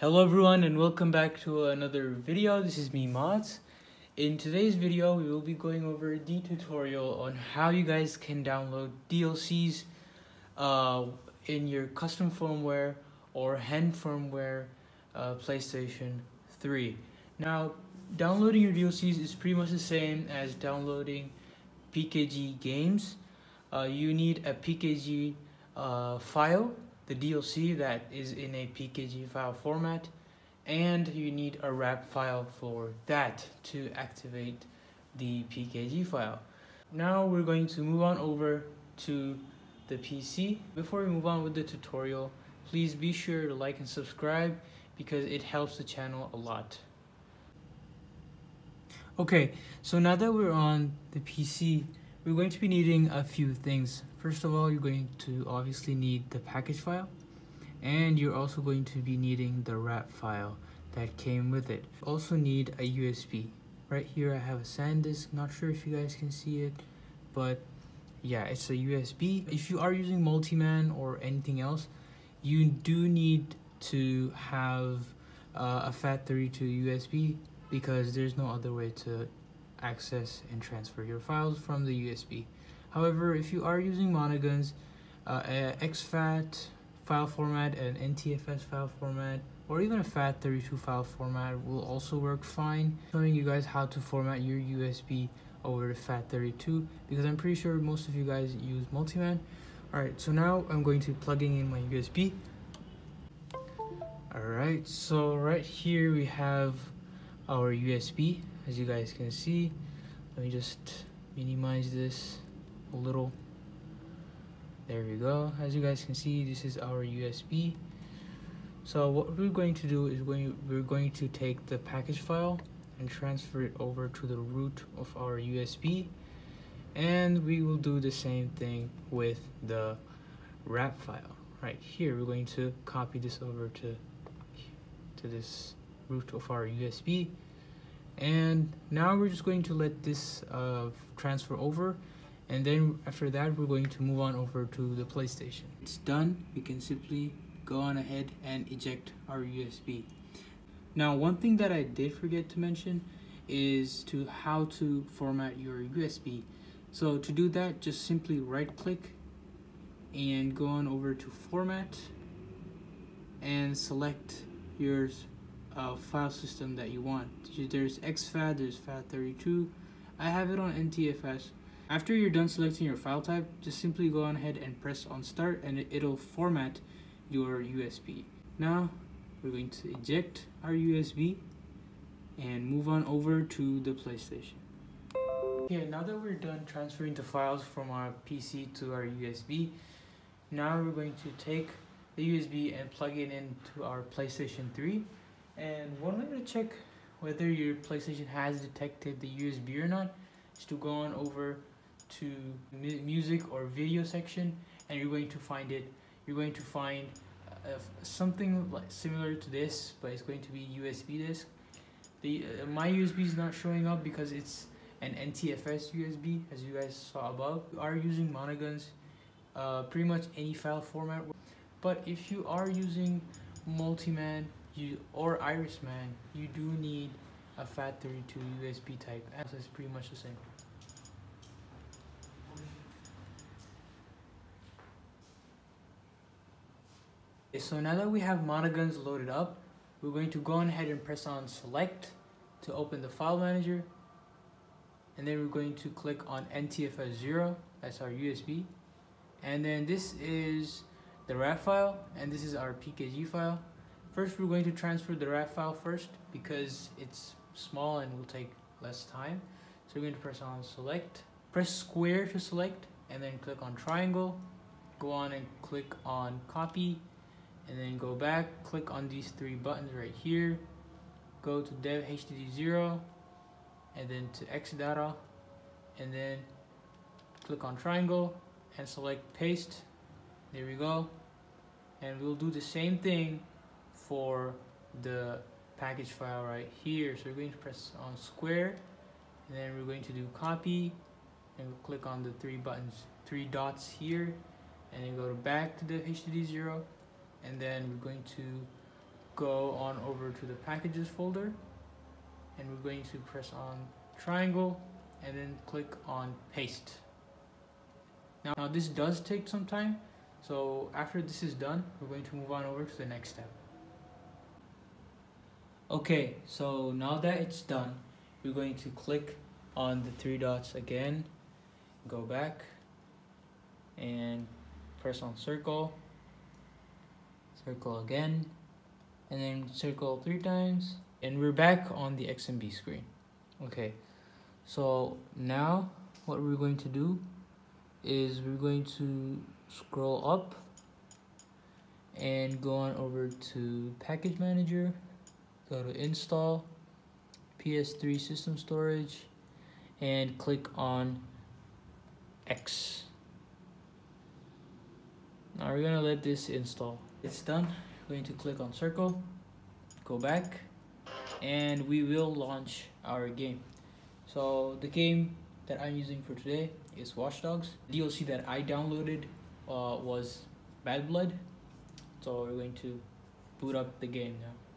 Hello everyone and welcome back to another video. This is me Modz. In today's video we will be going over the tutorial on how you guys can download DLCs uh, in your custom firmware or hen firmware uh, PlayStation 3. Now downloading your DLCs is pretty much the same as downloading PKG games. Uh, you need a PKG uh, file the DLC that is in a PKG file format and you need a RAP file for that to activate the PKG file. Now we're going to move on over to the PC. Before we move on with the tutorial, please be sure to like and subscribe because it helps the channel a lot. Okay, so now that we're on the PC, we're going to be needing a few things. First of all, you're going to obviously need the package file and you're also going to be needing the RAP file that came with it. Also need a USB. Right here I have a SanDisk, not sure if you guys can see it, but yeah, it's a USB. If you are using Multiman or anything else, you do need to have uh, a FAT32 USB because there's no other way to access and transfer your files from the USB. However, if you are using ManaGunZ, uh, exFAT file format, an NTFS file format, or even a FAT32 file format will also work fine. Showing you guys how to format your USB over to FAT32 because I'm pretty sure most of you guys use Multiman. Alright, so now I'm going to plugging in my USB. Alright, so right here we have our USB as you guys can see. Let me just minimize this a little. There we go. As you guys can see this is our USB so what we're going to do is we're going to take the package file and transfer it over to the root of our USB and we will do the same thing with the RAP file right here. We're going to copy this over to to this root of our USB and now we're just going to let this uh, transfer over and then after that we're going to move on over to the PlayStation. It's done, we can simply go on ahead and eject our USB. Now one thing that I did forget to mention is to how to format your USB. So to do that just simply right click and go on over to format and select your uh, file system that you want. There's exFAT, there's FAT32. I have it on NTFS after you're done selecting your file type, just simply go on ahead and press on start and it'll format your USB. Now we're going to eject our USB and move on over to the PlayStation. Okay, now that we're done transferring the files from our PC to our USB, now we're going to take the USB and plug it into our PlayStation 3. And one way to check whether your PlayStation has detected the USB or not is to go on over to music or video section and you're going to find it. You're going to find uh, something like similar to this but it's going to be USB disk the uh, my USB is not showing up because it's an NTFS USB as you guys saw above. We are using ManaGunZ uh, pretty much any file format. But if you are using multiman you or irisman you do need a FAT32 USB type as it's pretty much the same so now that we have ManaGunZ loaded up, we're going to go ahead and press on select to open the file manager. And then we're going to click on NTFS 0, that's our USB. And then this is the RAP file, and this is our PKG file. First, we're going to transfer the RAP file first because it's small and will take less time. So we're going to press on select, press square to select, and then click on triangle. Go on and click on copy and then go back click on these three buttons right here go to dev hdd0 and then to exdata and then click on triangle and select paste there we go and we'll do the same thing for the package file right here so we're going to press on square and then we're going to do copy and we'll click on the three buttons three dots here and then go back to the hdd0 and then we're going to go on over to the packages folder and we're going to press on triangle and then click on paste. Now, now this does take some time, so after this is done, we're going to move on over to the next step. Okay, so now that it's done, we're going to click on the three dots again, go back, and press on circle, circle again, and then circle three times, and we're back on the XMB screen. Okay, so now what we're going to do is we're going to scroll up and go on over to package manager go to install PS3 system storage and click on X now we're gonna let this install it's done we're going to click on circle go back and we will launch our game so the game that I'm using for today is Watch Dogs. The DLC that I downloaded uh, was Bad Blood. So we're going to boot up the game now.